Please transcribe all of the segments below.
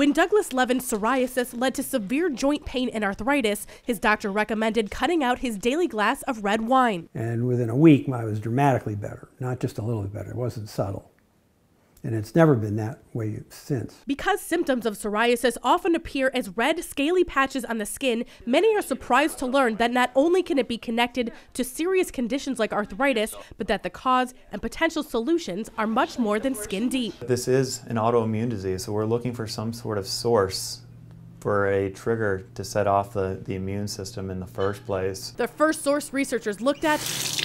When Douglas Levin's psoriasis led to severe joint pain and arthritis, his doctor recommended cutting out his daily glass of red wine. And within a week, I was dramatically better, not just a little bit better. It wasn't subtle. And it's never been that way since. Because symptoms of psoriasis often appear as red, scaly patches on the skin, many are surprised to learn that not only can it be connected to serious conditions like arthritis, but that the cause and potential solutions are much more than skin deep. This is an autoimmune disease, so we're looking for some sort of source for a trigger to set off the, the immune system in the first place. The first source researchers looked at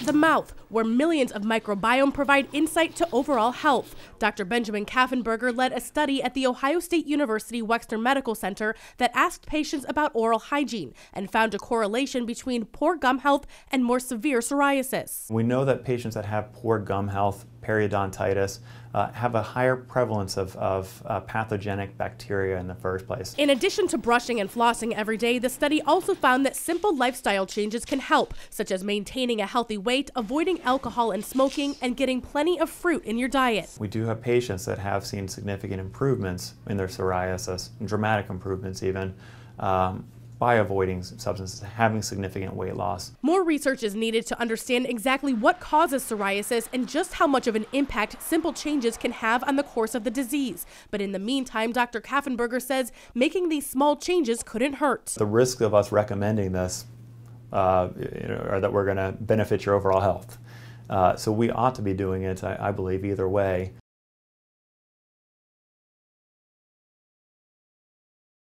the mouth, where millions of microbiome provide insight to overall health. Dr. Benjamin Kaffenberger led a study at The Ohio State University Wexner Medical Center that asked patients about oral hygiene and found a correlation between poor gum health and more severe psoriasis. We know that patients that have poor gum health periodontitis uh, have a higher prevalence of, of uh, pathogenic bacteria in the first place. In addition to brushing and flossing every day, the study also found that simple lifestyle changes can help, such as maintaining a healthy weight, avoiding alcohol and smoking, and getting plenty of fruit in your diet. We do have patients that have seen significant improvements in their psoriasis, dramatic improvements even. Um, by avoiding substances, having significant weight loss. More research is needed to understand exactly what causes psoriasis and just how much of an impact simple changes can have on the course of the disease. But in the meantime, Dr. Kaffenberger says making these small changes couldn't hurt. The risk of us recommending this uh, you know, are that we're going to benefit your overall health. Uh, so we ought to be doing it, I, I believe, either way.